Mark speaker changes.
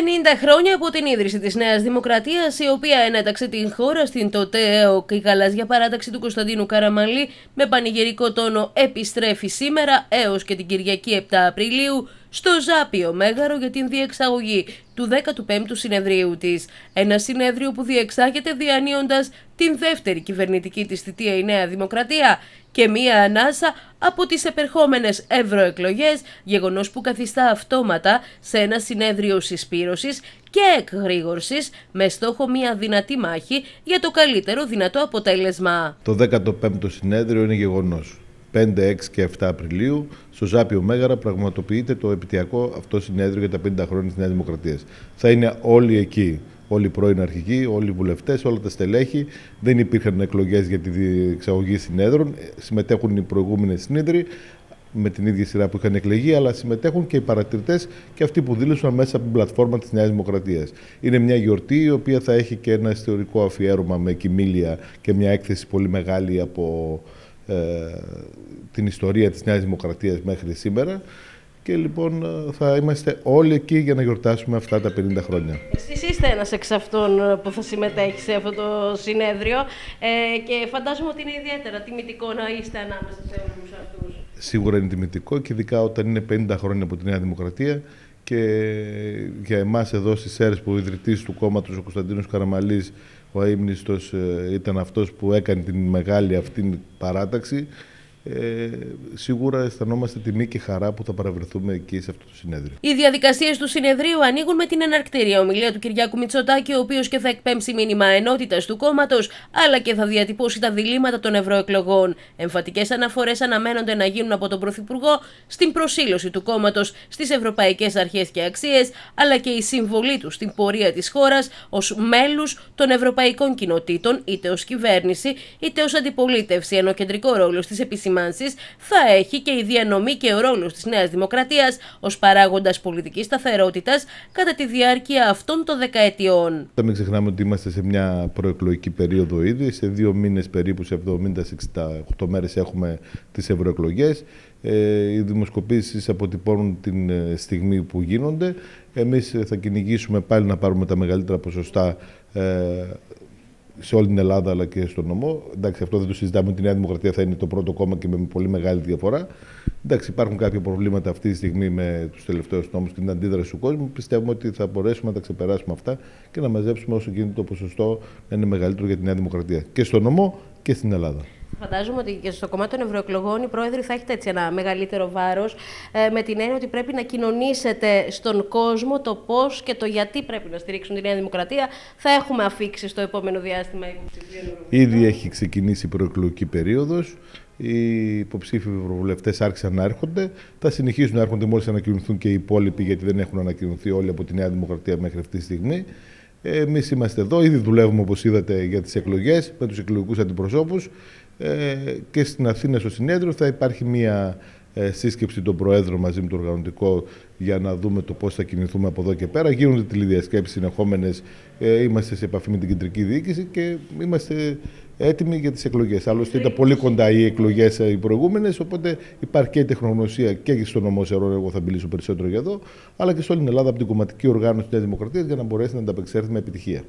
Speaker 1: 50 χρόνια από την ίδρυση της Νέας Δημοκρατίας, η οποία ενέταξε την χώρα στην τότε ΕΟΚ, η γαλάζια παράταξη του Κωνσταντίνου Καραμαλή με πανηγερικό τόνο επιστρέφει σήμερα έως και την Κυριακή 7 Απριλίου στο Ζάπιο Μέγαρο για την διεξαγωγή του 15ου συνεδρίου της. Ένα συνέδριο που διεξάγεται διανύοντας την δεύτερη κυβερνητική της θητεία η Νέα Δημοκρατία και μία ανάσα από τις επερχόμενες ευρωεκλογές, γεγονός που καθιστά αυτόματα σε ένα συνέδριο συσπήρωσης και εκγρήγορσης με στόχο μια δυνατή μάχη για το καλύτερο δυνατό αποτέλεσμα.
Speaker 2: Το 15ο συνέδριο είναι γεγονός. 5, 6 και 7 Απριλίου στο Ζάπιο Μέγαρα πραγματοποιείται το επιτιακό αυτό συνέδριο για τα 50 χρόνια της Νέας Δημοκρατίας. Θα είναι όλοι εκεί, όλοι οι πρώην αρχικοί, όλοι οι βουλευτές, όλα τα στελέχη. Δεν υπήρχαν εκλογές για τη διεξαγωγή συνέδρων. Συμμετέχουν οι προηγούμενες συνέδροι με την ίδια σειρά που είχαν εκλεγεί, αλλά συμμετέχουν και οι παρατηρητές και αυτοί που δήλωσαν μέσα από την πλατφόρμα της Νέας Δημοκρατίας. Είναι μια γιορτή η οποία θα έχει και ένα ιστορικό αφιέρωμα με κοιμήλια και μια έκθεση πολύ μεγάλη από ε, την ιστορία της Νέας Δημοκρατίας μέχρι σήμερα και λοιπόν θα είμαστε όλοι εκεί για να γιορτάσουμε αυτά τα 50 χρόνια.
Speaker 1: Εσείς είστε ένας εξ αυτών που θα συμμετέχει σε αυτό το συνέδριο ε, και φαντάζομαι ότι είναι ιδιαίτερα τιμητικό να είστε ανάμεσα σε όλους αυτούς.
Speaker 2: Σίγουρα είναι τιμητικό και ειδικά όταν είναι 50 χρόνια από τη Νέα Δημοκρατία και για εμάς εδώ στις ΣΕΡΕΣ που ο ιδρυτής του κόμματος ο Κωνσταντίνος Καραμαλής ο αείμνηστος ε, ήταν αυτός που έκανε την μεγάλη αυτή παράταξη ε, σίγουρα αισθανόμαστε τιμή και χαρά που θα παραβρεθούμε εκεί σε αυτό το συνέδριο.
Speaker 1: Οι διαδικασίες του συνεδρίου ανοίγουν με την εναρκτήρια ομιλία του Κυριάκου Μητσοτάκη, ο οποίος και θα εκπέμψει μήνυμα ενότητας του κόμματος, αλλά και θα διατυπώσει τα διλήμματα των ευρωεκλογών. Εμφατικές αναφορές αναμένονται να γίνουν από τον Πρωθυπουργό στην προσήλωση του κόμματος στις ευρωπαϊκές αρχές και αξίες, αλλά και η συμβολή του στην πορεία της χώρας ως μέλους των ευρωπαϊκών κοινοτήτων, είτε ως κυβέρνηση είτε ως αντιπολίτευση, ενώ κεντρικό ρόλο στις επισημάνσεις θα έχει και η διανομή και ο ρόλος της Νέας Δημοκρατίας ως παράγοντας πολιτικής σταθερότητας κατά τη διάρκεια αυτών των δεκαετιών.
Speaker 2: Θα μην ξεχνάμε ότι είμαστε σε μια προεκλογική περίοδο ήδη. Σε δύο μήνες περίπου, σε 70-68 μέρες, έχουμε τις ευρωεκλογές. Ε, οι δημοσκοπήσεις αποτυπώνουν την ε, στιγμή που γίνονται. Εμείς θα κυνηγήσουμε πάλι να πάρουμε τα μεγαλύτερα ποσοστά ε, σε όλη την Ελλάδα αλλά και στο νομό. Εντάξει, αυτό δεν το συζητάμε. Η Νέα Δημοκρατία θα είναι το πρώτο κόμμα και με πολύ μεγάλη διαφορά. Εντάξει, υπάρχουν κάποια προβλήματα αυτή τη στιγμή με τους τελευταίους νόμους και την αντίδραση του κόσμου. Πιστεύουμε ότι θα μπορέσουμε να τα ξεπεράσουμε αυτά και να μαζέψουμε όσο γίνεται το ποσοστό να είναι μεγαλύτερο για τη Νέα Δημοκρατία και στο νομό και στην Ελλάδα.
Speaker 1: Φαντάζομαι ότι και στο κομμάτι των ευρωεκλογών οι πρόεδροι θα έχετε έτσι ένα μεγαλύτερο βάρος ε, με την έννοια ότι πρέπει να κοινωνήσετε στον κόσμο το πώς και το γιατί πρέπει να στηρίξουν τη Νέα Δημοκρατία. Θα έχουμε αφήξει στο επόμενο διάστημα υποψηφίων.
Speaker 2: Ήδη έχει ξεκινήσει η προεκλογική περίοδος. Οι υποψήφοι ευρωβουλευτές άρχισαν να έρχονται. Θα συνεχίσουν να έρχονται μόλις ανακοινωθούν και οι υπόλοιποι, γιατί δεν έχουν ανακοινωθεί όλοι από τη Νέα Δημοκρατία μέχρι αυτή τη στιγμή. Εμείς είμαστε εδώ, ήδη δουλεύουμε όπως είδατε για τις εκλογές με τους εκλογικούς αντιπροσώπους. Ε, και στην Αθήνα στο συνέδριο θα υπάρχει μια ε, σύσκεψη των Προέδρων μαζί με το οργανωτικό για να δούμε το πώς θα κινηθούμε από εδώ και πέρα. Γίνονται τηλεδιασκέψεις συνεχόμενες, ε, είμαστε σε επαφή με την κεντρική διοίκηση και είμαστε έτοιμοι για τις εκλογές. Άλλωστε ήταν πολύ κοντά οι εκλογές οι προηγούμενες, οπότε υπάρχει και η τεχνογνωσία και στο νομό Σερών, εγώ θα μιλήσω περισσότερο για εδώ, αλλά και σε όλη την Ελλάδα από την κομματική οργάνωση της Δημοκρατίας για να μπορέσει να ανταπεξέλθει με επιτυχία.